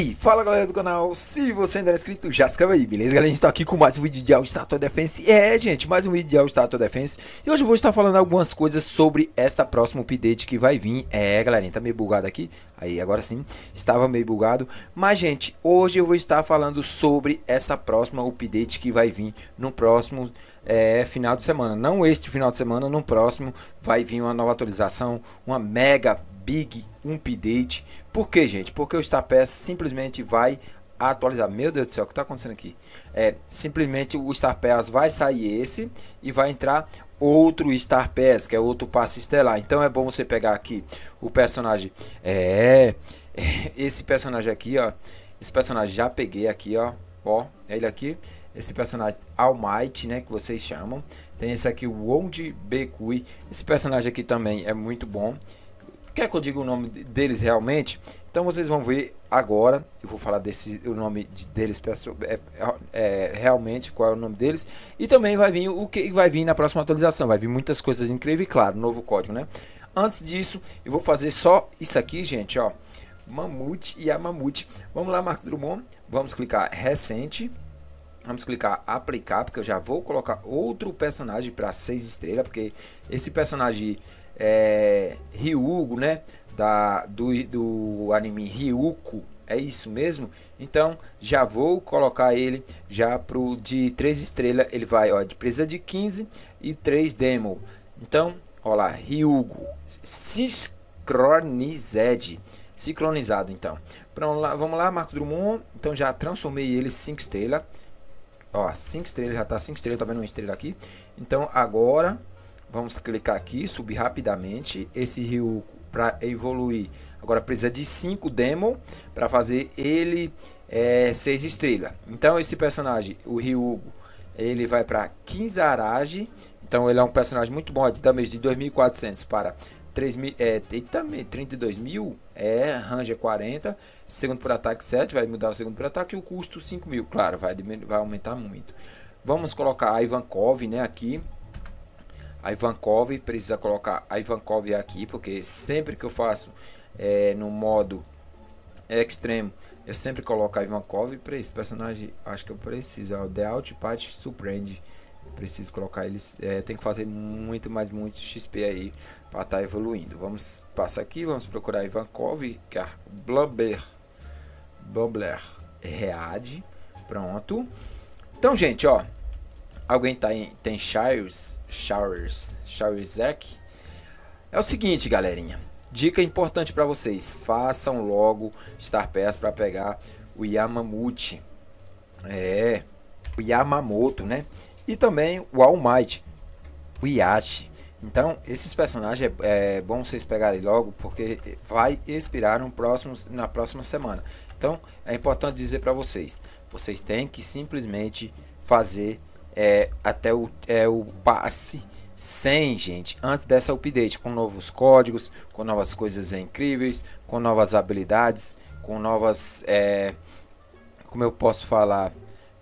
E fala galera do canal, se você ainda não é inscrito, já se inscreve aí, beleza galera? A gente tá aqui com mais um vídeo de Auto Statua Defense. É gente, mais um vídeo de Auto Statua Defense. E hoje eu vou estar falando algumas coisas sobre esta próxima update que vai vir. É galerinha, tá meio bugado aqui. Aí agora sim, estava meio bugado. Mas gente, hoje eu vou estar falando sobre essa próxima update que vai vir no próximo é, final de semana Não este final de semana, no próximo vai vir uma nova atualização Uma mega big update. Por gente? Porque o StarPass simplesmente vai atualizar. Meu Deus do céu, o que está acontecendo aqui? É, simplesmente o StarPass vai sair esse e vai entrar outro Star Pass, que é outro passe estelar. Então é bom você pegar aqui o personagem. É, esse personagem aqui, ó. Esse personagem já peguei aqui, ó. Ó, ele aqui. Esse personagem All Might, né, que vocês chamam. Tem esse aqui, o Wond Bekui. Esse personagem aqui também é muito bom. Quer que eu diga o nome deles realmente? Então vocês vão ver agora. Eu vou falar desse o nome deles é, é, realmente qual é o nome deles e também vai vir o que vai vir na próxima atualização. Vai vir muitas coisas incríveis, claro, novo código, né? Antes disso, eu vou fazer só isso aqui, gente, ó. Mamute e a Mamute. Vamos lá, Marcos Drummond. Vamos clicar recente. Vamos clicar aplicar, porque eu já vou colocar outro personagem para 6 estrelas, porque esse personagem é, Ryugo, né? Da, do, do anime Ryuko, é isso mesmo? Então já vou colocar ele já pro de 3 estrelas, ele vai, ó, de precisa de 15 e 3 demo. Então, ó lá, Ryugo Sincronized, sincronizado então. Pronto, vamos lá, Marcos Drummond. Então já transformei ele 5 estrelas. Ó, 5 estrelas, já tá 5 estrelas, tá vendo uma estrela aqui? Então agora Vamos clicar aqui, subir rapidamente esse rio para evoluir. Agora precisa de 5 demo para fazer ele 6 é, estrelas. Então esse personagem, o Ryugo, ele vai para 15 Arage. Então ele é um personagem muito bom, de damage de 2.400 para 3.000, é, também 32 mil, é, Ranger 40, segundo por ataque 7, vai mudar o segundo por ataque e o custo 5 mil, claro, vai, vai aumentar muito. Vamos colocar a Ivankov, né, aqui, a Ivankov, precisa colocar a Ivankov aqui, porque sempre que eu faço é, no modo extremo, eu sempre coloco a Ivankov para esse personagem, acho que eu preciso, é o The Outpatch Surprende, preciso colocar eles, é, tem que fazer muito, mais muito XP aí para estar tá evoluindo. Vamos passar aqui, vamos procurar Ivankov, que é Blubber, Blubber Read, pronto. Então, gente, ó, alguém tá em, tem Shires, Showers, Showerzek? É o seguinte, galerinha. Dica importante para vocês: façam logo Star Pass para pegar o Yamamuchi. É, o Yamamoto, né? E também o All Might, o Yachi. Então, esses personagens é, é, bom vocês pegarem logo, porque vai expirar no próximo, na próxima semana. Então, é importante dizer para vocês: vocês têm que simplesmente fazer é, até o, é, o passe 100, gente, antes dessa update, com novos códigos, com novas coisas incríveis, com novas habilidades, com novas, é, como eu posso falar,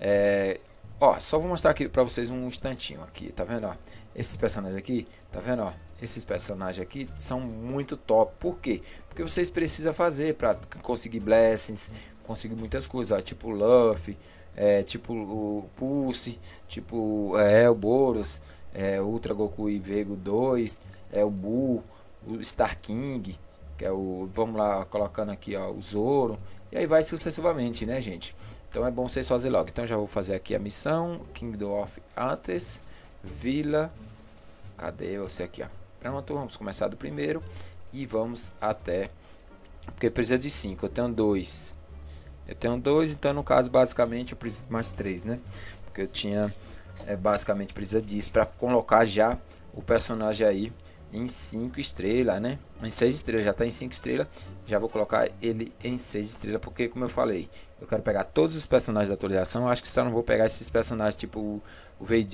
é, ó, só vou mostrar aqui para vocês um instantinho aqui, tá vendo, ó, esses personagens aqui, tá vendo, ó, esses personagens aqui são muito top, por quê? Porque vocês precisam fazer para conseguir blessings, conseguir muitas coisas, ó, tipo Luffy, é, tipo o Pulse, tipo é, o Boros, é, Ultra Goku e Vego 2, é o Buu, o Star King, que é o, vamos lá, colocando aqui ó, o Zoro, e aí vai sucessivamente, né gente? Então é bom vocês fazerem logo. Então já vou fazer aqui a missão, Kingdom of Antes, Vila, cadê você aqui ó? Pronto, vamos começar do primeiro e vamos até, porque precisa de 5, eu tenho dois eu tenho dois, então no caso basicamente eu preciso mais três, né? Porque eu tinha é, basicamente precisa disso para colocar já o personagem aí em 5 estrelas, né? Em 6 estrelas, já está em 5 estrelas. Já vou colocar ele em 6 estrelas, porque como eu falei, eu quero pegar todos os personagens da atualização. Eu acho que só não vou pegar esses personagens tipo o,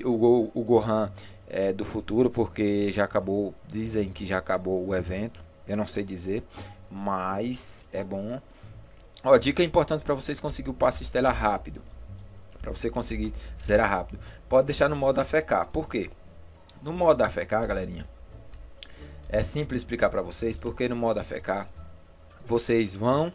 o, o, Gohan é, do futuro, porque já acabou, dizem que já acabou o evento. Eu não sei dizer, mas é bom Ó, dica importante para vocês conseguir o passe estela rápido. Para você conseguir zerar rápido. Pode deixar no modo AFK. Por quê? No modo AFK, galerinha, é simples explicar para vocês, porque no modo AFK vocês vão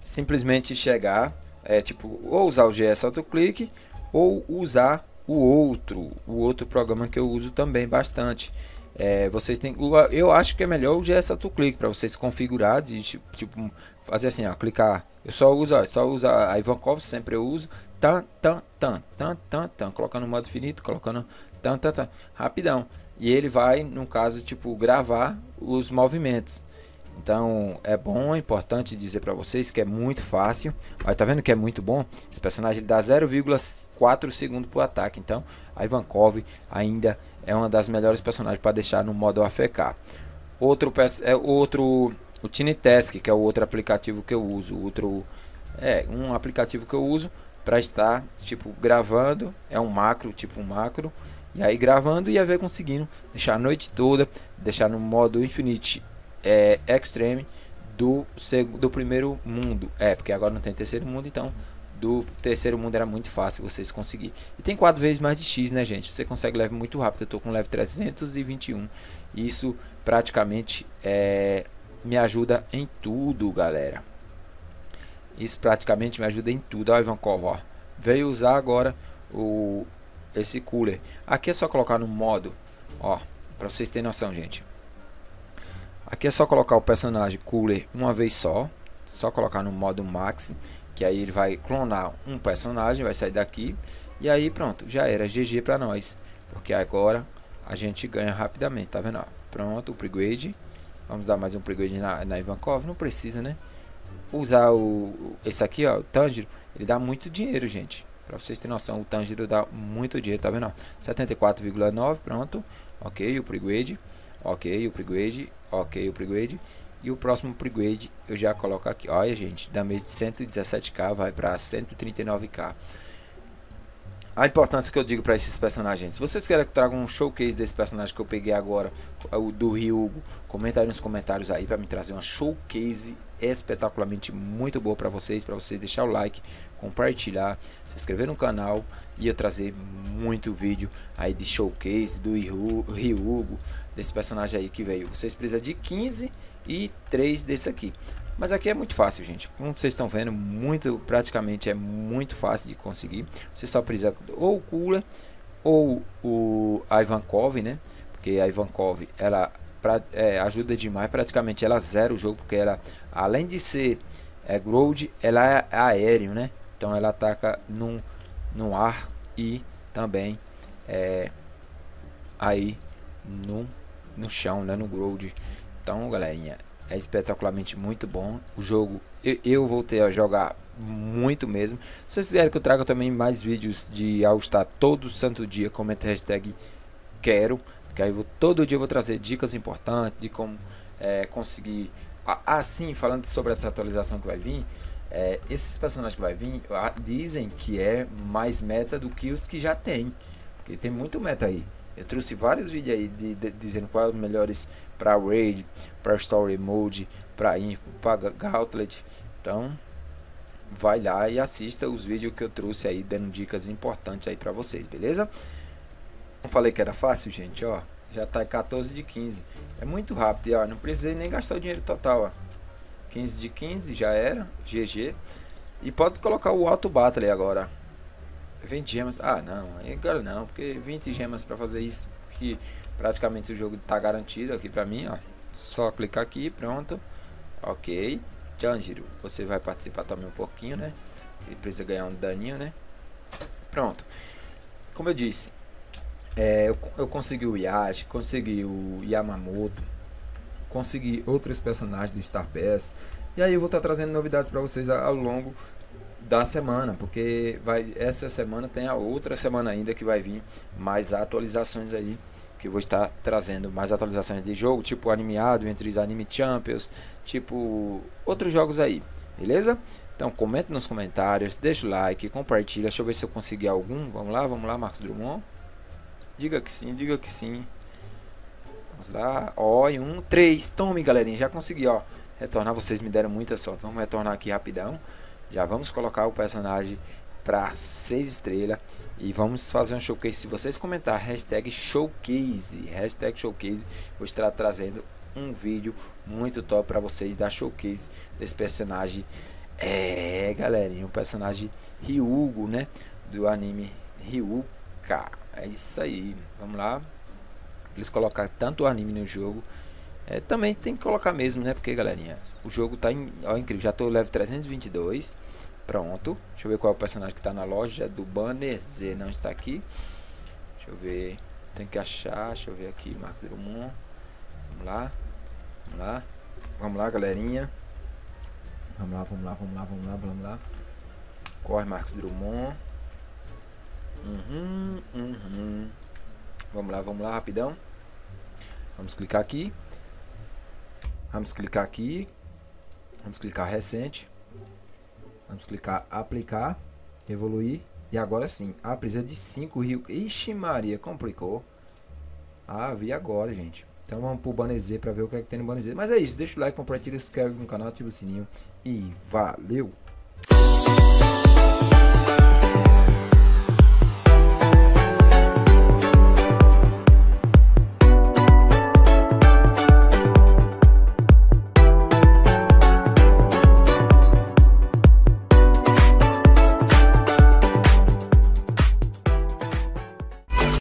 simplesmente chegar, é tipo, ou usar o GS AutoClick ou usar o outro, o outro programa que eu uso também bastante. É, vocês têm, eu acho que é melhor o GS AutoClick para vocês configurar de tipo, fazer assim, ó, clicar. Eu só uso, ó, só uso a Ivankov, sempre eu uso, tan tan tan tan tan tan, colocando modo finito, colocando tan tan tan, rapidão. E ele vai, no caso, tipo, gravar os movimentos. Então é bom, é importante dizer para vocês que é muito fácil. Olha, tá vendo que é muito bom? Esse personagem dá 0,4 segundo para ataque. Então a Ivankov ainda é uma das melhores personagens para deixar no modo AFK. Outro é outro o Tinitask, que é o outro aplicativo que eu uso, outro é um aplicativo que eu uso para estar tipo gravando, é um macro, tipo um macro, e aí gravando e a ver conseguindo deixar a noite toda, deixar no modo Infinite é, Extreme do, do primeiro mundo. É, porque agora não tem terceiro mundo, então do terceiro mundo era muito fácil vocês conseguir. E tem quatro vezes mais de X, né, gente? Você consegue level muito rápido. Eu tô com level 321. Isso praticamente é, me ajuda em tudo, galera. Isso praticamente me ajuda em tudo. Ó, Ivankov, ó. Veio usar agora o esse cooler. Aqui é só colocar no modo, ó, para vocês terem noção, gente. Aqui é só colocar o personagem cooler uma vez só, só colocar no modo max, que aí ele vai clonar um personagem, vai sair daqui e aí pronto, já era GG para nós, porque agora a gente ganha rapidamente, tá vendo? Pronto, o upgrade. Vamos dar mais um upgrade na, na Ivankov, não precisa, né? Usar o esse aqui, ó, o Tanjiro, ele dá muito dinheiro, gente. Para vocês terem noção, o Tanjiro dá muito dinheiro, tá vendo? 74,9, pronto. OK, o upgrade. OK, o upgrade. Ok, o upgrade. E o próximo upgrade eu já coloco aqui. Olha, gente, da mês de 117k vai para 139k. A importância que eu digo para esses personagens. Se vocês querem que eu traga um showcase desse personagem que eu peguei agora, o do Ryugo, comenta aí nos comentários aí para me trazer uma showcase espetacularmente muito boa para vocês, para vocês deixar o like, compartilhar, se inscrever no canal e eu trazer muito vídeo aí de showcase do Ryugo, desse personagem aí que veio. Vocês precisam de 15 e 3 desse aqui. Mas aqui é muito fácil, gente. Como vocês estão vendo, muito praticamente é muito fácil de conseguir. Você só precisa ou o Cooler ou o Ivankov, né? Porque a Ivankov ela pra, é, ajuda demais. Praticamente ela zera o jogo porque ela, além de ser é, Ground, ela é aéreo, né? Então ela ataca no, no ar e também é, aí no, no chão, né? No Ground. Então, galerinha, é espetacularmente muito bom. O jogo eu, eu voltei a jogar muito mesmo. Se vocês quiserem que eu traga também mais vídeos de All Star todo santo dia, comenta hashtag quero. Que aí eu, todo dia eu vou trazer dicas importantes de como é, conseguir. Assim, falando sobre essa atualização que vai vir, é, esses personagens que vai vir dizem que é mais meta do que os que já tem. Porque tem muito meta aí. Eu trouxe vários vídeos aí de, de, dizendo quais os melhores para Raid, para Story Mode, para Info, para Gauntlet. Então, vai lá e assista os vídeos que eu trouxe aí dando dicas importantes aí para vocês, beleza? Não falei que era fácil, gente, ó. Já tá 14 de 15. É muito rápido, ó. Não precisei nem gastar o dinheiro total, ó. 15 de 15, já era. GG. E pode colocar o Auto Battle agora. 20 gemas. Ah, não. Agora não, porque 20 gemas para fazer isso. Que praticamente o jogo tá garantido aqui para mim, ó. Só clicar aqui, pronto. Ok. Janjiro, você vai participar também um pouquinho, né? Ele precisa ganhar um daninho, né? Pronto. Como eu disse, é, eu, eu consegui o Yashi, consegui o Yamamoto, conseguir outros personagens do Star Pass. E aí eu vou estar tá trazendo novidades para vocês ao longo da semana, porque vai essa semana tem a outra semana ainda que vai vir mais atualizações aí, que eu vou estar trazendo mais atualizações de jogo, tipo animado entre os Anime Champions, tipo outros jogos aí, beleza? Então comente nos comentários, deixa o like, compartilha, deixa eu ver se eu consegui algum. Vamos lá, vamos lá, Marcos Drummond. Diga que sim, diga que sim. Vamos lá. Ó, e um, três. Tome, galerinha. Já consegui, ó. Retornar. Vocês me deram muita sorte. Vamos retornar aqui rapidão. Já vamos colocar o personagem para 6 estrelas. E vamos fazer um showcase. Se vocês comentar hashtag showcase, hashtag showcase, vou estar trazendo um vídeo muito top para vocês da showcase desse personagem É, galerinha, o personagem Ryugo, né? Do anime Ryuka. É isso aí. Vamos lá. Eles colocar tanto o anime no jogo. É, também tem que colocar mesmo, né? Porque, galerinha, o jogo tá in... Ó, incrível. Já tô level 322. Pronto. Deixa eu ver qual é o personagem que tá na loja do Banner Z. Não está aqui. Deixa eu ver. Tem que achar. Deixa eu ver aqui. Marcos Drummond. Vamos lá. Vamos lá. Vamos lá, galerinha. Vamos lá, vamos lá, vamos lá, vamos lá, vamos lá. Corre, Marcos Drummond. Uhum, uhum. Vamos lá, vamos lá, rapidão. Vamos clicar aqui. Vamos clicar aqui. Vamos clicar recente. Vamos clicar aplicar. Evoluir. E agora sim. Ah, precisa de 5 rios. Ixi Maria, complicou. Ah, vi agora, gente. Então vamos pro Banner Z pra ver o que é que tem no Banner Z. Mas é isso, deixa o like, compartilha, se inscreve no canal, ativa o sininho e valeu!